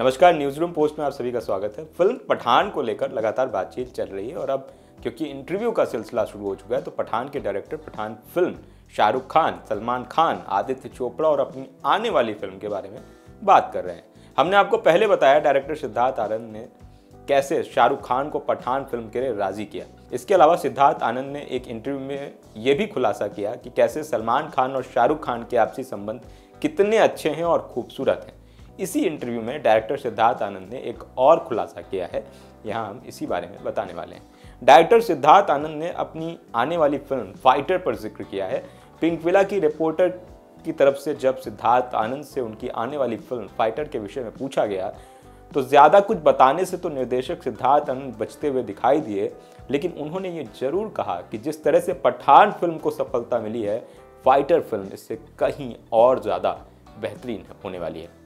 नमस्कार news room post में आप सभी का स्वागत है। फ़िल्म पठान को लेकर लगातार बातचीत चल रही है और अब क्योंकि इंटरव्यू का सिलसिला शुरू हो चुका है तो पठान के डायरेक्टर पठान फ़िल्म शाहरुख खान, सलमान खान, आदित्य चोपड़ा और अपनी आने वाली फ़िल्म के बारे में बात कर रहे हैं। हमने आपको पहले बताया डायरेक्टर सिद्धार्थ आनंद ने कैसे शाहरुख खान को पठान फ़िल्म के लिए राज़ी किया। इसके अलावा सिद्धार्थ आनंद ने एक इंटरव्यू में यह भी खुलासा किया कि कैसे सलमान खान और शाहरुख खान के आपसी संबंध कितने अच्छे हैं और खूबसूरत हैं। इसी इंटरव्यू में डायरेक्टर सिद्धार्थ आनंद ने एक और खुलासा किया है। यहाँ हम इसी बारे में बताने वाले हैं। डायरेक्टर सिद्धार्थ आनंद ने अपनी आने वाली फ़िल्म फाइटर पर ज़िक्र किया है। पिंकविला की रिपोर्टर की तरफ़ से जब सिद्धार्थ आनंद से उनकी आने वाली फ़िल्म फाइटर के विषय में पूछा गया तो ज़्यादा कुछ बताने से तो निर्देशक सिद्धार्थ आनंद बचते हुए दिखाई दिए, लेकिन उन्होंने ये ज़रूर कहा कि जिस तरह से पठान फ़िल्म को सफलता मिली है फाइटर फ़िल्म इससे कहीं और ज़्यादा बेहतरीन होने वाली है।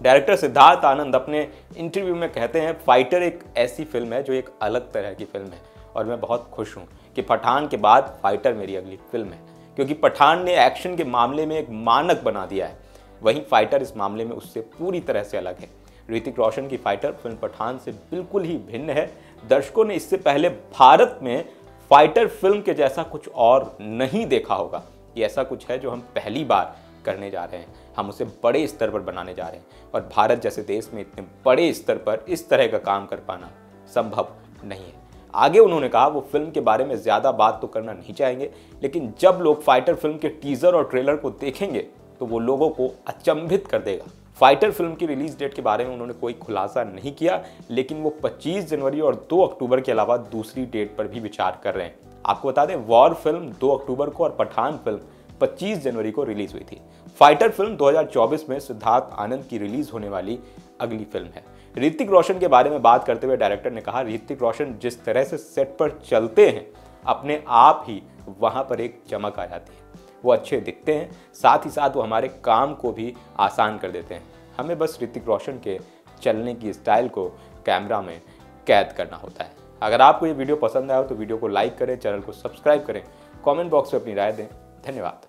डायरेक्टर सिद्धार्थ आनंद अपने इंटरव्यू में कहते हैं फाइटर एक ऐसी फ़िल्म है जो एक अलग तरह की फ़िल्म है और मैं बहुत खुश हूँ कि पठान के बाद फाइटर मेरी अगली फ़िल्म है. क्योंकि पठान ने एक्शन के मामले में एक मानक बना दिया है। वहीं फाइटर इस मामले में उससे पूरी तरह से अलग है। ऋतिक रोशन की फाइटर फ़िल्म पठान से बिल्कुल ही भिन्न है। दर्शकों ने इससे पहले भारत में फाइटर फ़िल्म के जैसा कुछ और नहीं देखा होगा। ये ऐसा कुछ है जो हम पहली बार करने जा रहे हैं। हम उसे बड़े स्तर पर बनाने जा रहे हैं और भारत जैसे देश में इतने बड़े स्तर पर इस तरह का काम कर पाना संभव नहीं है। आगे उन्होंने कहा, वो फ़िल्म के बारे में ज़्यादा बात तो करना नहीं चाहेंगे, लेकिन जब लोग फाइटर फ़िल्म के टीज़र और ट्रेलर को देखेंगे तो वो लोगों को अचंभित कर देगा। फाइटर फ़िल्म की रिलीज़ डेट के बारे में उन्होंने कोई खुलासा नहीं किया, लेकिन वो 25 जनवरी और 2 अक्टूबर के अलावा दूसरी डेट पर भी विचार कर रहे हैं। आपको बता दें, वॉर फ़िल्म 2 अक्टूबर को और पठान फ़िल्म 25 जनवरी को रिलीज़ हुई थी। फाइटर फ़िल्म 2024 में सिद्धार्थ आनंद की रिलीज़ होने वाली अगली फ़िल्म है। ऋतिक रोशन के बारे में बात करते हुए डायरेक्टर ने कहा, ऋतिक रोशन जिस तरह से सेट पर चलते हैं, अपने आप ही वहाँ पर एक चमक आ जाती है। वो अच्छे दिखते हैं, साथ ही साथ वो हमारे काम को भी आसान कर देते हैं। हमें बस ऋतिक रोशन के चलने की स्टाइल को कैमरा में कैद करना होता है। अगर आपको ये वीडियो पसंद आया हो तो वीडियो को लाइक करें, चैनल को सब्सक्राइब करें। कमेंट बॉक्स में अपनी राय दें। धन्यवाद।